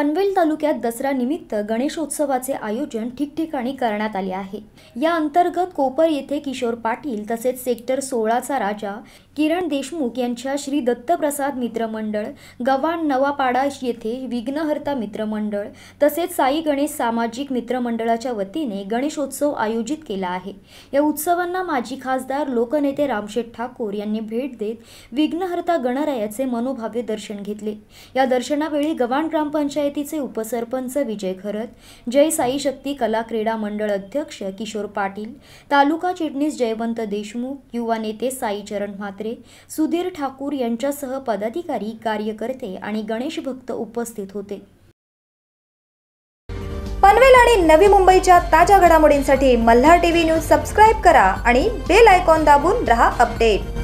पनवेल तालुक्यात दसरा निमित्त गणेशोत्सवाचे आयोजन ठिकठिकाणी करण्यात आले आहे. या अंतर्गत कोपर येथे किशोर पाटील तसेच सेक्टर सोळाचा राजा किरण देशमुख यांच्या श्री दत्तप्रसाद मित्रमंडळ गव्हाण नवापाडा येथे विघ्नहर्ता मित्रमंडळ तसेच साई गणेश सामाजिक मित्रमंडळाच्या वतीने गणेशोत्सव आयोजित केला आहे. या उत्सवांना माजी खासदार लोकनेते रामशेठ ठाकूर यांनी भेट देत विघ्नहर्ता गणरायाचे मनोभावे दर्शन घेतले. या दर्शनावेळी गव्हाण पंचायतीचे उपसरपंच विजय खरत जय साई शक्ती कला क्रीडा मंडळ अध्यक्ष किशोर पाटील तालुका चिटणीस जयवंत देशमुख युवा नेते साईचरण म्हात्रे सुधीर ठाकूर यांच्यासह पदाधिकारी कार्यकर्ते आणि गणेश भक्त उपस्थित होते. पनवेल आणि नवी मुंबईच्या ताज्या घडामोडींसाठी मल्हार टीव्ही न्यूज सबस्क्राईब करा आणि बेल आयकॉन दाबून रहा अपडेट.